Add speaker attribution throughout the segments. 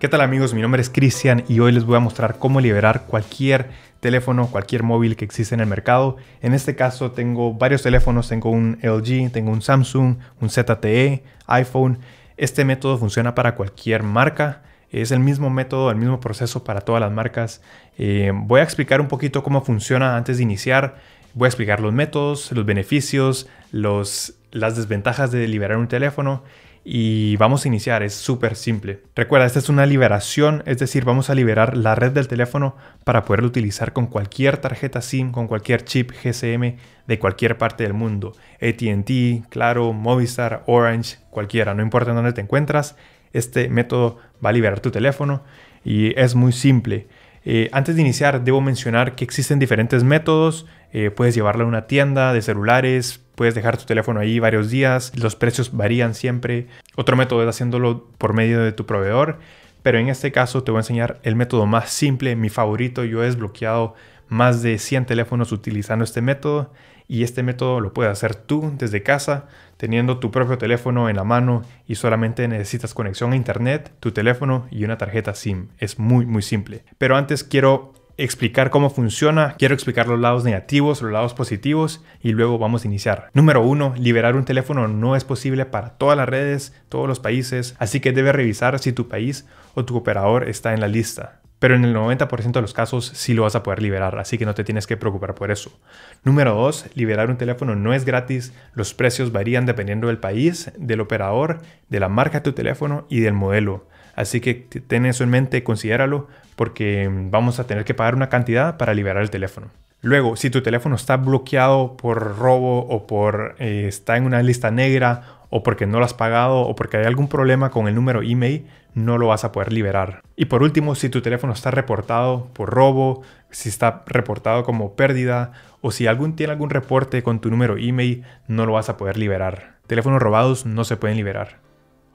Speaker 1: ¿Qué tal amigos? Mi nombre es Cristian y hoy les voy a mostrar cómo liberar cualquier teléfono, cualquier móvil que existe en el mercado. En este caso tengo varios teléfonos, tengo un LG, tengo un Samsung, un ZTE, iPhone. Este método funciona para cualquier marca. Es el mismo método, el mismo proceso para todas las marcas. Eh, voy a explicar un poquito cómo funciona antes de iniciar. Voy a explicar los métodos, los beneficios, los, las desventajas de liberar un teléfono y vamos a iniciar, es súper simple. Recuerda, esta es una liberación, es decir, vamos a liberar la red del teléfono para poderlo utilizar con cualquier tarjeta SIM, con cualquier chip GSM de cualquier parte del mundo. ATT, Claro, Movistar, Orange, cualquiera, no importa dónde te encuentras, este método va a liberar tu teléfono y es muy simple. Eh, antes de iniciar, debo mencionar que existen diferentes métodos. Eh, puedes llevarlo a una tienda de celulares, puedes dejar tu teléfono ahí varios días, los precios varían siempre. Otro método es haciéndolo por medio de tu proveedor, pero en este caso te voy a enseñar el método más simple, mi favorito. Yo he desbloqueado más de 100 teléfonos utilizando este método y este método lo puedes hacer tú desde casa, teniendo tu propio teléfono en la mano y solamente necesitas conexión a internet, tu teléfono y una tarjeta SIM. Es muy muy simple. Pero antes quiero explicar cómo funciona, quiero explicar los lados negativos, los lados positivos y luego vamos a iniciar. Número uno, liberar un teléfono no es posible para todas las redes, todos los países, así que debes revisar si tu país o tu operador está en la lista. Pero en el 90% de los casos sí lo vas a poder liberar, así que no te tienes que preocupar por eso. Número 2. Liberar un teléfono no es gratis, los precios varían dependiendo del país, del operador, de la marca de tu teléfono y del modelo. Así que ten eso en mente, considéralo, porque vamos a tener que pagar una cantidad para liberar el teléfono. Luego, si tu teléfono está bloqueado por robo o por eh, está en una lista negra o porque no lo has pagado o porque hay algún problema con el número email, no lo vas a poder liberar. Y por último, si tu teléfono está reportado por robo, si está reportado como pérdida o si algún tiene algún reporte con tu número email, no lo vas a poder liberar. Teléfonos robados no se pueden liberar.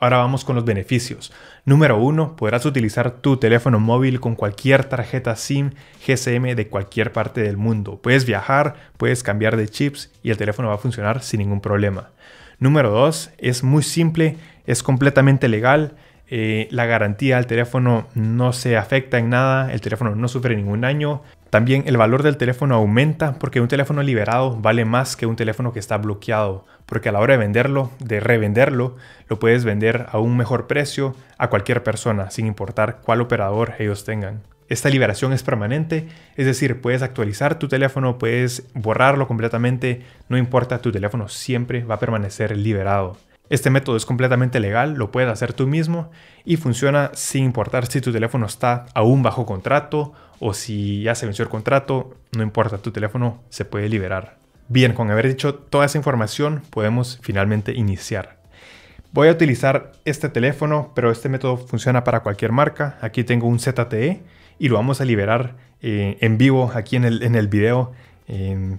Speaker 1: Ahora vamos con los beneficios. Número 1. Podrás utilizar tu teléfono móvil con cualquier tarjeta SIM GSM de cualquier parte del mundo. Puedes viajar, puedes cambiar de chips y el teléfono va a funcionar sin ningún problema. Número 2. Es muy simple, es completamente legal. Eh, la garantía del teléfono no se afecta en nada, el teléfono no sufre ningún daño. También el valor del teléfono aumenta porque un teléfono liberado vale más que un teléfono que está bloqueado, porque a la hora de venderlo, de revenderlo, lo puedes vender a un mejor precio a cualquier persona, sin importar cuál operador ellos tengan. Esta liberación es permanente, es decir, puedes actualizar tu teléfono, puedes borrarlo completamente, no importa, tu teléfono siempre va a permanecer liberado. Este método es completamente legal, lo puedes hacer tú mismo y funciona sin importar si tu teléfono está aún bajo contrato o si ya se venció el contrato, no importa, tu teléfono se puede liberar. Bien, con haber dicho toda esa información, podemos finalmente iniciar. Voy a utilizar este teléfono, pero este método funciona para cualquier marca. Aquí tengo un ZTE y lo vamos a liberar eh, en vivo aquí en el, en el video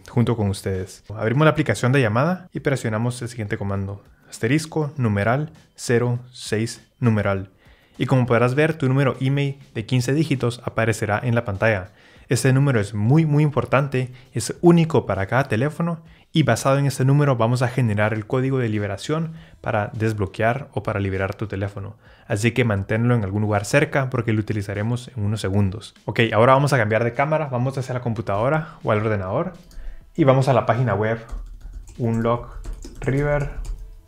Speaker 1: junto con ustedes. Abrimos la aplicación de llamada y presionamos el siguiente comando asterisco, numeral, 06, numeral. Y como podrás ver, tu número email de 15 dígitos aparecerá en la pantalla. Este número es muy muy importante, es único para cada teléfono y basado en este número vamos a generar el código de liberación para desbloquear o para liberar tu teléfono. Así que manténlo en algún lugar cerca porque lo utilizaremos en unos segundos. Ok, ahora vamos a cambiar de cámara, vamos hacia la computadora o al ordenador y vamos a la página web unlockriver.com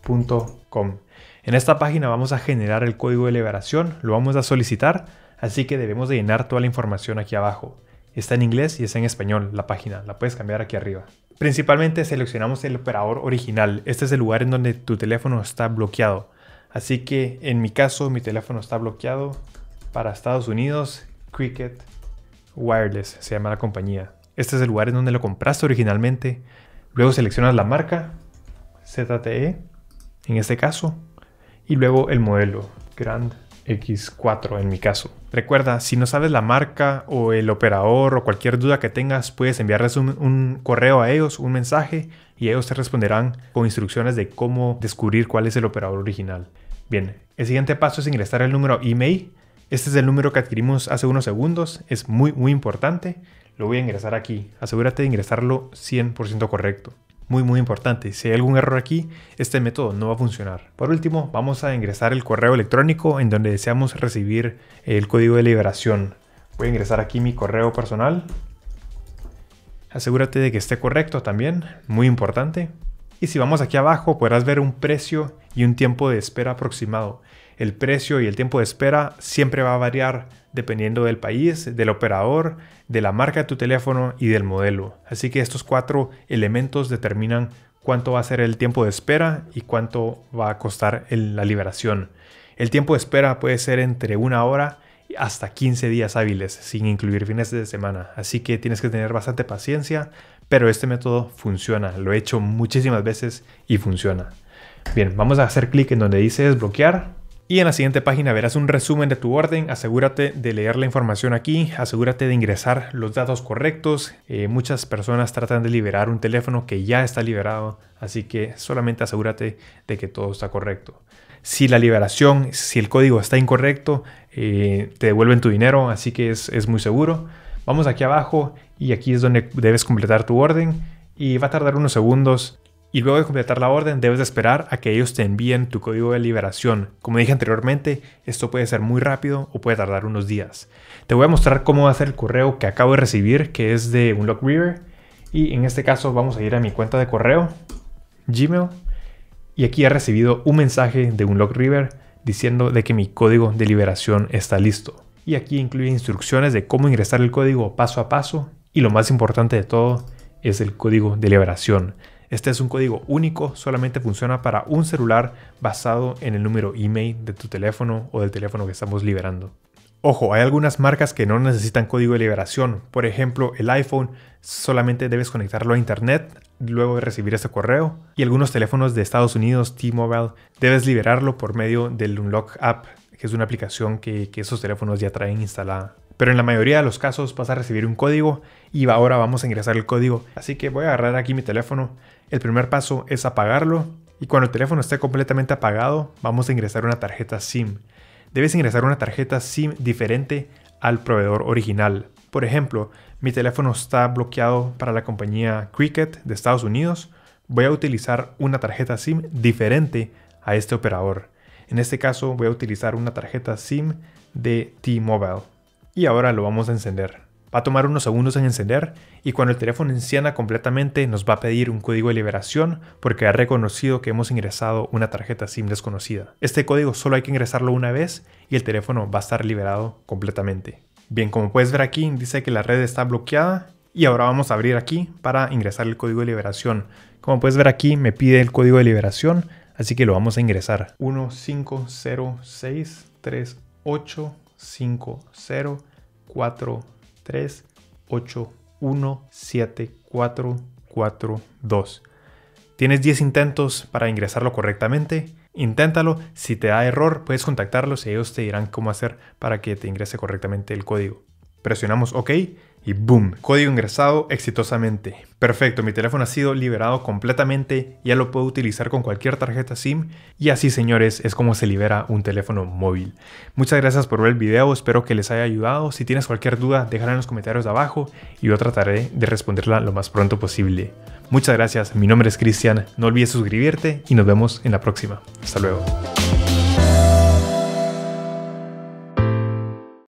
Speaker 1: en esta página vamos a generar el código de liberación, lo vamos a solicitar, así que debemos de llenar toda la información aquí abajo. Está en inglés y está en español la página, la puedes cambiar aquí arriba. Principalmente seleccionamos el operador original, este es el lugar en donde tu teléfono está bloqueado. Así que en mi caso mi teléfono está bloqueado para Estados Unidos, Cricket Wireless se llama la compañía. Este es el lugar en donde lo compraste originalmente. Luego seleccionas la marca, ZTE, en este caso, y luego el modelo Grand X4 en mi caso. Recuerda, si no sabes la marca o el operador o cualquier duda que tengas, puedes enviarles un, correo a ellos, un mensaje, y ellos te responderán con instrucciones de cómo descubrir cuál es el operador original. Bien, el siguiente paso es ingresar el número email. Este es el número que adquirimos hace unos segundos, es muy muy importante. Lo voy a ingresar aquí. Asegúrate de ingresarlo 100% correcto. Muy muy importante, si hay algún error aquí, este método no va a funcionar. Por último, vamos a ingresar el correo electrónico en donde deseamos recibir el código de liberación. Voy a ingresar aquí mi correo personal. Asegúrate de que esté correcto también, muy importante. Y si vamos aquí abajo podrás ver un precio y un tiempo de espera aproximado. El precio y el tiempo de espera siempre va a variar dependiendo del país, del operador, de la marca de tu teléfono y del modelo. Así que estos cuatro elementos determinan cuánto va a ser el tiempo de espera y cuánto va a costar la liberación. El tiempo de espera puede ser entre una hora hasta 15 días hábiles, sin incluir fines de semana. Así que tienes que tener bastante paciencia, pero este método funciona. Lo he hecho muchísimas veces y funciona. Bien, vamos a hacer clic en donde dice desbloquear y en la siguiente página verás un resumen de tu orden. Asegúrate de leer la información aquí, asegúrate de ingresar los datos correctos. Eh, muchas personas tratan de liberar un teléfono que ya está liberado, así que solamente asegúrate de que todo está correcto. Si la liberación, si el código está incorrecto, eh, te devuelven tu dinero, así que es, es muy seguro. Vamos aquí abajo y aquí es donde debes completar tu orden y va a tardar unos segundos y luego de completar la orden debes de esperar a que ellos te envíen tu código de liberación. Como dije anteriormente, esto puede ser muy rápido o puede tardar unos días. Te voy a mostrar cómo hacer el correo que acabo de recibir, que es de un Reader. Y en este caso vamos a ir a mi cuenta de correo, Gmail. Y aquí he recibido un mensaje de un Reader diciendo de que mi código de liberación está listo. Y aquí incluye instrucciones de cómo ingresar el código paso a paso. Y lo más importante de todo es el código de liberación. Este es un código único, solamente funciona para un celular basado en el número email de tu teléfono o del teléfono que estamos liberando. Ojo, hay algunas marcas que no necesitan código de liberación. Por ejemplo, el iPhone solamente debes conectarlo a internet luego de recibir este correo. Y algunos teléfonos de Estados Unidos, T-Mobile, debes liberarlo por medio del Unlock App, que es una aplicación que, que esos teléfonos ya traen instalada. Pero en la mayoría de los casos vas a recibir un código y ahora vamos a ingresar el código. Así que voy a agarrar aquí mi teléfono. El primer paso es apagarlo y cuando el teléfono esté completamente apagado vamos a ingresar una tarjeta SIM. Debes ingresar una tarjeta SIM diferente al proveedor original. Por ejemplo, mi teléfono está bloqueado para la compañía Cricket de Estados Unidos. Voy a utilizar una tarjeta SIM diferente a este operador. En este caso voy a utilizar una tarjeta SIM de T-Mobile y ahora lo vamos a encender. Va a tomar unos segundos en encender y cuando el teléfono encienda completamente nos va a pedir un código de liberación porque ha reconocido que hemos ingresado una tarjeta SIM desconocida. Este código solo hay que ingresarlo una vez y el teléfono va a estar liberado completamente. Bien, como puedes ver aquí dice que la red está bloqueada y ahora vamos a abrir aquí para ingresar el código de liberación. Como puedes ver aquí me pide el código de liberación, así que lo vamos a ingresar. 1506385 4, 3, 8, 1, 7, 4, 4, 2. Tienes 10 intentos para ingresarlo correctamente. Inténtalo. Si te da error, puedes contactarlos y ellos te dirán cómo hacer para que te ingrese correctamente el código. Presionamos OK y boom, código ingresado exitosamente. Perfecto, mi teléfono ha sido liberado completamente, ya lo puedo utilizar con cualquier tarjeta SIM y así señores es como se libera un teléfono móvil. Muchas gracias por ver el video, espero que les haya ayudado. Si tienes cualquier duda, déjala en los comentarios de abajo y yo trataré de responderla lo más pronto posible. Muchas gracias, mi nombre es Cristian, no olvides suscribirte y nos vemos en la próxima. Hasta luego.